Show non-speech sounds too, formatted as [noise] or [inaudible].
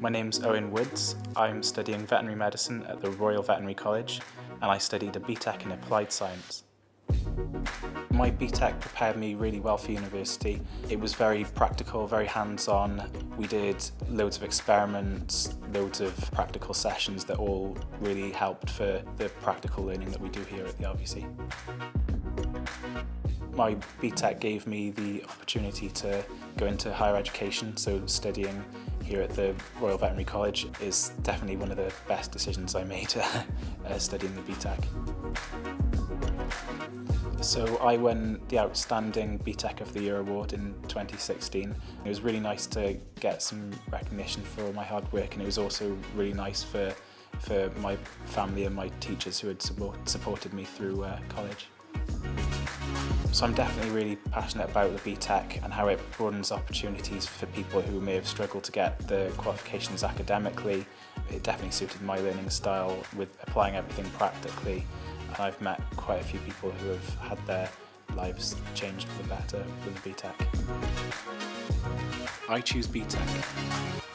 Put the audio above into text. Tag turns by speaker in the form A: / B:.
A: My name's Owen Woods. I'm studying veterinary medicine at the Royal Veterinary College and I studied a BTEC in applied science. My BTEC prepared me really well for university. It was very practical, very hands-on. We did loads of experiments, loads of practical sessions that all really helped for the practical learning that we do here at the RVC. My BTEC gave me the opportunity to go into higher education, so studying here at the Royal Veterinary College is definitely one of the best decisions I made [laughs] uh, studying the BTEC. So I won the Outstanding BTEC of the Year award in 2016. It was really nice to get some recognition for my hard work and it was also really nice for, for my family and my teachers who had support, supported me through uh, college. So I'm definitely really passionate about the BTEC and how it broadens opportunities for people who may have struggled to get the qualifications academically. It definitely suited my learning style with applying everything practically and I've met quite a few people who have had their lives changed for the better with the BTEC. I choose BTEC